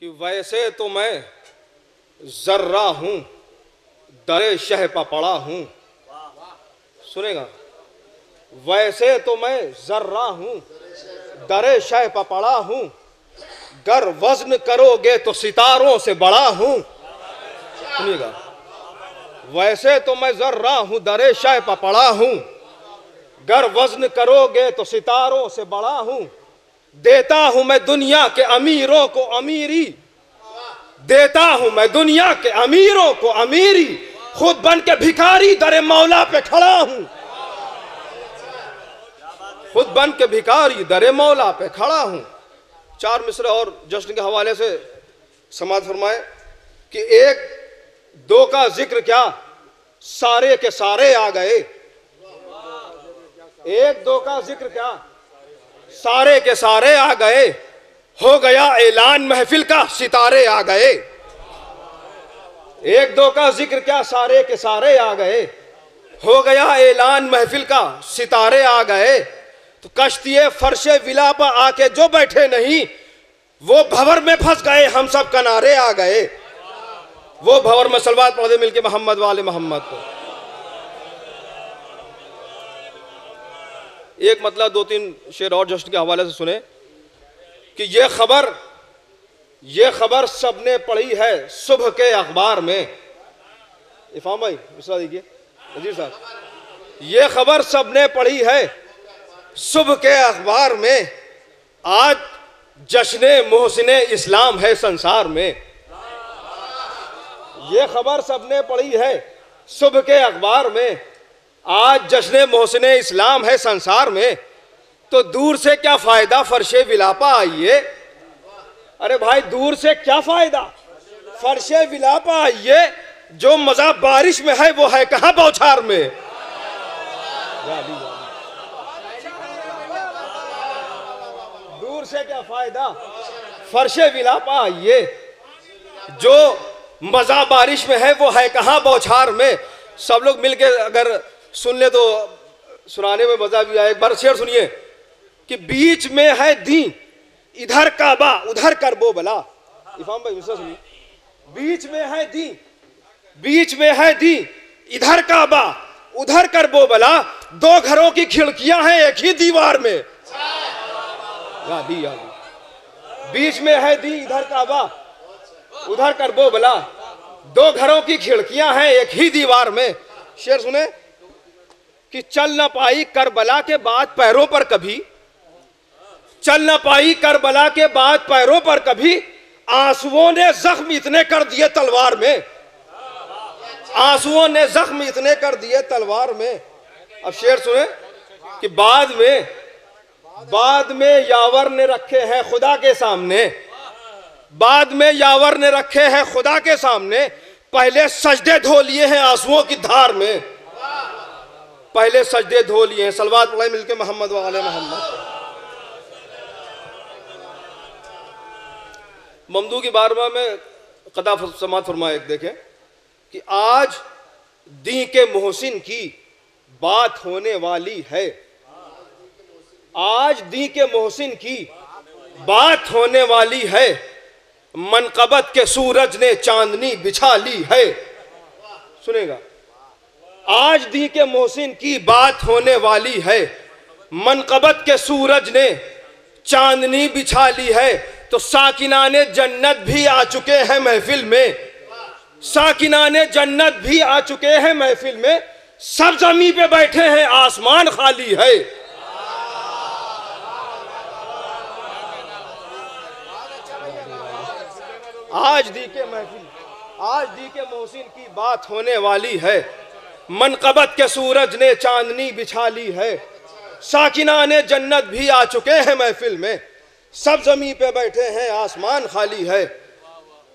کہ ویسے تو میں ذرہ ہوں، در شہ پا پڑا ہوں۔ سنے گا؟ ویسے تو میں ذرہ ہوں، در شہ پا پڑا ہوں۔ گر وزن کرو گے تو ستاروں سے بڑا ہوں۔ سنیے گا؟ ویسے تو میں ذرہ ہوں، در شہ پا پڑا ہوں۔ گر وزن کرو گے تو ستاروں سے بڑا ہوں۔ دیتا ہوں میں دنیا کے امیروں کو امیری۔ دیتا ہوں میں دنیا کے امیروں کو امیری۔ خود بن کے بھکاری در مولا پہ کھڑا ہوں۔ خود بن کے بھکاری در مولا پہ کھڑا ہوں۔ چار مصر اور جشن کے حوالے سے سماعت فرمائے کہ ایک دو کا ذکر کیا؟ سارے کے سارے آ گئے۔ ایک دو کا ذکر کیا؟ سارے کے سارے آ گئے۔ ہو گیا اعلان محفل کا، ستارے آ گئے۔ ایک دو کا ذکر کیا، سارے کے سارے آ گئے۔ ہو گیا اعلان محفل کا، ستارے آ گئے۔ تو کشتی فرش ولا پا آ کے جو بیٹھے نہیں، وہ بھور میں پھنس گئے۔ ہم سب کنارے آ گئے۔ وہ بھور میں سلوات پڑھ دے مل کے محمد والے محمد کو۔ ایک مطلب دو تین شعر اور جشن کے حوالے سے سنے کہ یہ خبر یہ خبر سب نے پڑھی ہے صبح کے اخبار میں۔ افام بھائی مصرا دیکھیے۔ وزیر صاحب، یہ خبر سب نے پڑھی ہے صبح کے اخبار میں۔ آج جشن محسن اسلام ہے سنسار میں۔ یہ خبر سب نے پڑھی ہے صبح کے اخبار میں۔ آج جشن محسن اسلام ہے سنسار میں، تو دور سے کیا فائدہ فرش ولاپا آئیے؟ ارے بھائی، دور سے کیا فائدہ؟ فرش ولاپا آئیے، جو مزہ بارش میں ہے، وہ ہے کہاں بوچھار میں؟ دور سے کیا فائدہ؟ فرش ولاپا آئیے، جو مزہ بارش میں ہے، وہ ہے کہاں بوچھار میں؟ سب لوگ مل کے اگر سن لے تو سنانے میں مزہ بھی آئے ایک بار شعر سنیے۔ کہ بیچ میں ہے دین، ادھر کعبہ، ادھر کر بو بلا افام بھائی مصرا سنیے۔ بیچ میں ہے دین، بیچ میں ہے دین، ادھر کعبہ، ادھر کر بو بلا دو گھروں کی کھڑکیاں ہیں ایک ہی دیوار میں۔ دی بیچ میں ہے دی ادھر کعبہ، ادھر کر بو بلا دو گھروں کی کھڑکیاں ہیں ایک ہی دیوار میں۔ شعر سنیں۔ کہ چل نہ پائی کربلا کے بعد پیروں پر کبھی، چل نہ پائی کربلا کے بعد پیروں پر کبھی آنسووں نے زخم اتنے کر دیے تلوار میں۔ آنسووں نے زخم اتنے کر دیے تلوار میں۔ اب شعر سنیں کہ بعد میں بعد میں یاور نے رکھے ہیں خدا کے سامنے۔ بعد میں یاور نے رکھے ہیں خدا کے سامنے۔ پہلے سجدے دھو لیے ہیں آنسوؤں کی دھار میں۔ پہلے سجدے دھو لیے ہیں۔ سلوات پڑھائے مل کے محمد و وعلى محمد۔ ممدو کی بارہواں میں قدا سماعت فرمائے ایک دیکھیں کہ آج دین کے محسن کی بات ہونے والی ہے۔ آج دین کے محسن کی بات ہونے والی ہے۔ منقبت کے سورج نے چاندنی بچھا لی ہے۔ سنے گا۔ آج دی کے محسن کی بات ہونے والی ہے۔ منقبت کے سورج نے چاندنی بچھا لی ہے۔ تو ساکنان جنت بھی آ چکے ہیں محفل میں۔ ساکنان جنت بھی آ چکے ہیں محفل میں۔ سب زمین پہ بیٹھے ہیں، آسمان خالی ہے۔ آج دی کے محفل، آج دی کے محسن کی بات ہونے والی ہے۔ منقبت کے سورج نے چاندنی بچھا لی ہے۔ ساکنان جنت بھی آ چکے ہیں محفل میں۔ سب زمین پہ بیٹھے ہیں، آسمان خالی ہے۔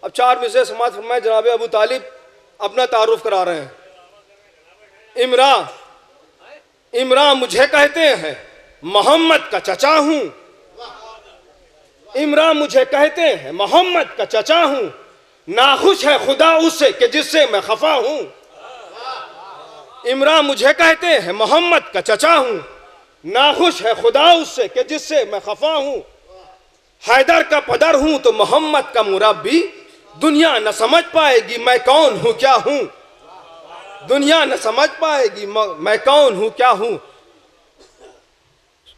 اب چار میں سماعت فرمائے، جناب ابو طالب اپنا تعارف کرا رہے ہیں۔ عمران عمران مجھے کہتے ہیں، محمد کا چچا ہوں۔ عمران مجھے کہتے ہیں، محمد کا چچا ہوں۔ ناخوش ہے خدا اس سے کہ جس سے میں خفا ہوں۔ عمران مجھے کہتے ہیں، محمد کا چچا ہوں۔ ناخوش ہے خدا اس سے کہ جس سے میں خفا ہوں۔ حیدر کا پدر ہوں تو محمد کا مربی۔ دنیا نہ سمجھ پائے گی میں کون ہوں، کیا ہوں۔ دنیا نہ سمجھ پائے گی میں کون ہوں، کیا ہوں۔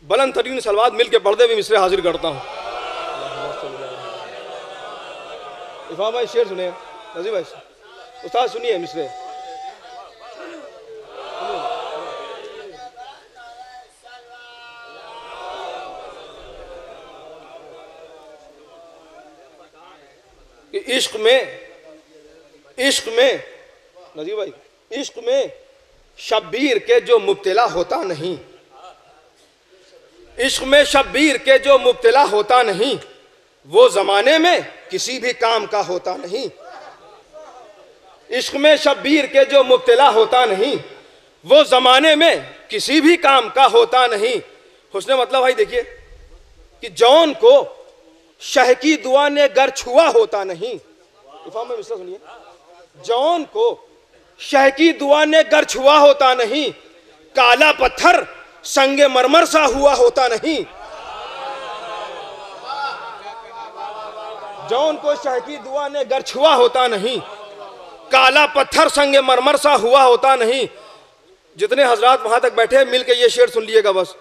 بلند ترین سلوات مل کے پڑھتے بھی مصرے حاضر کرتا ہوں۔ افام بھائی شیر سنیں نظیر بھائی، استاد سنیے مصرے کہ عشق میں عشق میں نظیر بھائی، عشق میں شبیر کے جو مبتلا ہوتا نہیں۔ عشق میں شبیر کے جو مبتلا ہوتا نہیں، وہ زمانے میں کسی بھی کام کا ہوتا نہیں۔ عشق میں شبیر کے جو مبتلا ہوتا نہیں، وہ زمانے میں کسی بھی کام کا ہوتا نہیں۔ حسن مطلب بھائی دیکھیے کہ جون کو شہ کی دعا نے گر چھوا ہوتا نہیں۔ میں سنیے۔ جون کو شہ کی دعا نے گر چھوا ہوتا نہیں۔ کالا پتھر سنگ مرمر سا ہوا ہوتا نہیں۔ جون کو شہ کی دعا نے گر چھوا ہوتا نہیں۔ کالا پتھر سنگ مرمر سا ہوا ہوتا نہیں۔ جتنے حضرات وہاں تک بیٹھے، مل کے یہ شعر سن لیے گا بس۔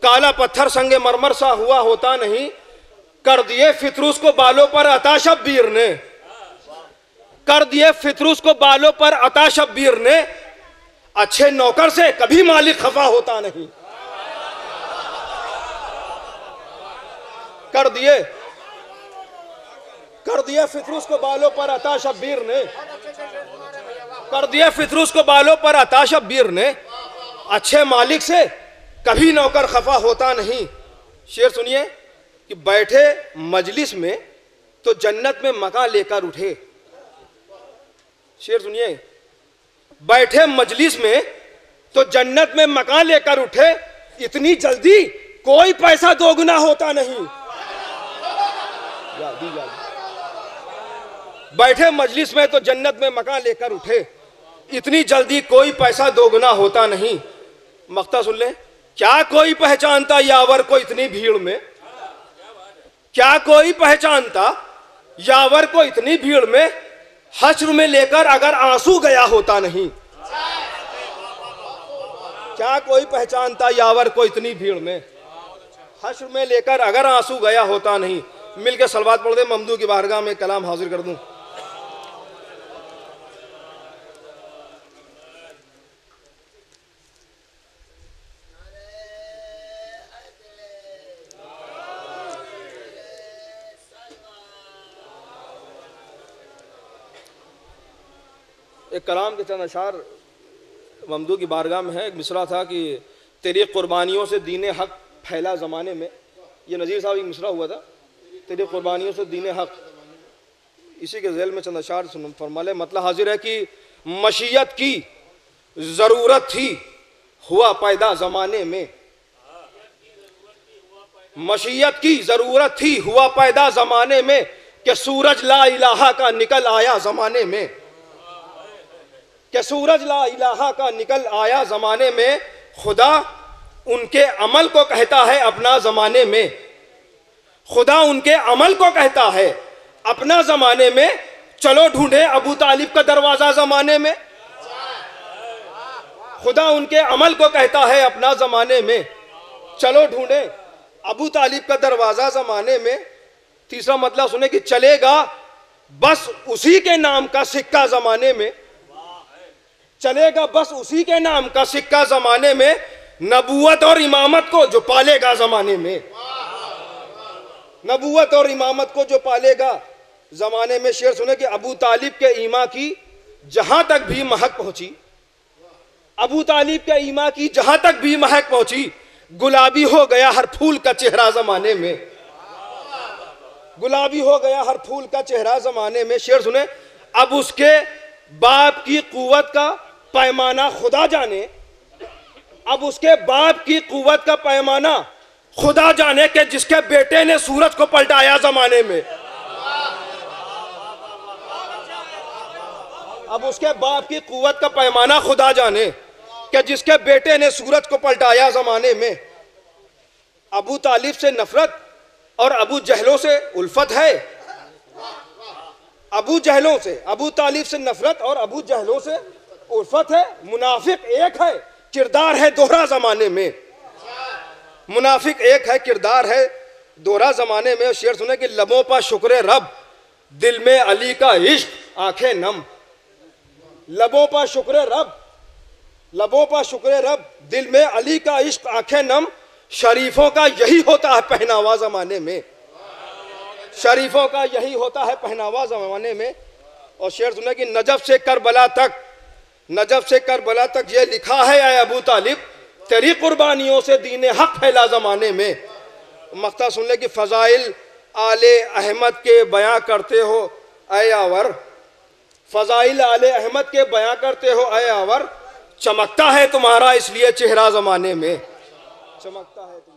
کالا پتھر سنگ مرمر سا ہوا ہوتا نہیں۔ کر دیے فطروس کو بالوں پر عطا شبیر نے۔ کر دیے فطروس کو بالوں پر عطا شبیر نے۔ اچھے نوکر سے کبھی مالک خفا ہوتا نہیں۔ کر دیے۔ کر دیے فطروس کو بالوں پر عطا شبیر نے۔ کر دیے فطروس کو بالوں پر عطا شبیر نے۔ اچھے مالک سے کبھی نوکر خفا ہوتا نہیں۔ شیر سنیے۔ کہ بیٹھے مجلس میں تو جنت میں مکان لے کر اٹھے۔ شیر سنیے۔ بیٹھے مجلس میں تو جنت میں مکان لے کر اٹھے، اتنی جلدی کوئی پیسہ دوگنا ہوتا نہیں۔ بیٹھے مجلس میں تو جنت میں مکان لے کر اٹھے، اتنی جلدی کوئی پیسہ دوگنا ہوتا نہیں۔ مختہ سن لیں، کیا کوئی پہچانتا یاور کو اتنی بھیڑ میں؟ کیا کوئی پہچانتا یاور کو اتنی بھیڑ میں حشر میں لے کر اگر آنسو گیا ہوتا نہیں؟ کیا کوئی پہچانتا یاور کو اتنی بھیڑ میں حشر میں لے کر اگر آنسو گیا ہوتا نہیں؟ مل کے سلوات پڑھ دے ممدو کی بارگاہ میں کلام حاضر کر دوں۔ ایک کلام کے چند اشار ممدو کی بارگاہ میں ہے ایک مصرع تھا کہ تیری قربانیوں سے دین حق پھیلا زمانے میں۔ یہ نظیر صاحب ایک مصرع ہوا تھا۔ تیری قربانیوں سے دین حق۔ اسی کے ذیل میں چند اشار فرمالے۔ مطلب حاضر ہے کہ مشیت کی ضرورت تھی۔ ہوا پیدا زمانے میں۔ مشیت کی ضرورت تھی۔ ہوا پیدا زمانے میں کہ سورج لا الہ کا نکل آیا زمانے میں۔ کہ سورج لا الہ کا نکل آیا زمانے میں، خدا ان کے عمل کو کہتا ہے اپنا زمانے میں۔ خدا ان کے عمل کو کہتا ہے اپنا زمانے میں۔ چلو ڈھونڈے ابو طالب کا دروازہ زمانے میں۔ خدا ان کے عمل کو کہتا ہے اپنا زمانے میں۔ چلو ڈھونڈے ابو طالب کا دروازہ زمانے میں۔ تیسرا مطلب سنے کہ چلے گا بس اسی کے نام کا سکہ زمانے میں۔ چلے گا بس اسی کے نام کا سکہ زمانے میں، نبوت اور امامت کو جو پالے گا زمانے میں۔ نبوت اور امامت کو جو پالے گا زمانے میں شیر سنے کہ ابو طالب کے ایما کی جہاں تک بھی مہک پہنچی۔ ابو طالب کے ایما کی جہاں تک بھی مہک پہنچی۔ گلابی ہو گیا ہر پھول کا چہرہ زمانے میں۔ گلابی ہو گیا ہر پھول کا چہرہ زمانے میں۔ شیر سنے، اب اس کے باپ کی قوت کا پیمانہ خدا جانے، اب اس کے باپ کی قوت کا پیمانہ خدا جانے کہ جس کے بیٹے نے سورج کو پلٹایا زمانے میں۔ اب اس کے باپ کی قوت کا پیمانہ خدا جانے کہ جس کے بیٹے نے سورج کو پلٹایا زمانے میں۔ ابو طالب سے نفرت اور ابو جہلوں سے الفت ہے۔ ابو جہلوں سے، ابو طالب سے نفرت اور ابو جہلوں سے الفت ہے، منافق ایک ہے، کردار ہے دوہرا زمانے میں۔ منافق ایک ہے، کردار ہے دوہرا زمانے میں۔ شعر سنے کہ لبوں پر شکر رب، دل میں علی کا عشق، آنکھیں نم۔ لبوں پر شکر رب، لبوں پر شکر رب، دل میں علی کا عشق، آنکھیں نم۔ شریفوں کا یہی ہوتا ہے پہناوا زمانے میں۔ شریفوں کا یہی ہوتا ہے پہناوا زمانے میں۔ اور شعر سنے کہ نجف سے کربلا تک نجف سے کربلا تک یہ لکھا ہے، اے ابو طالب، تیری قربانیوں سے دین حق پھیلا زمانے میں۔ مقطع سن لے کہ فضائل آل احمد کے بیاں کرتے ہو، اے آور فضائل آل احمد کے بیاں کرتے ہو، اے آور چمکتا ہے تمہارا اس لیے چہرہ زمانے میں۔ چمکتا ہے تمہارا۔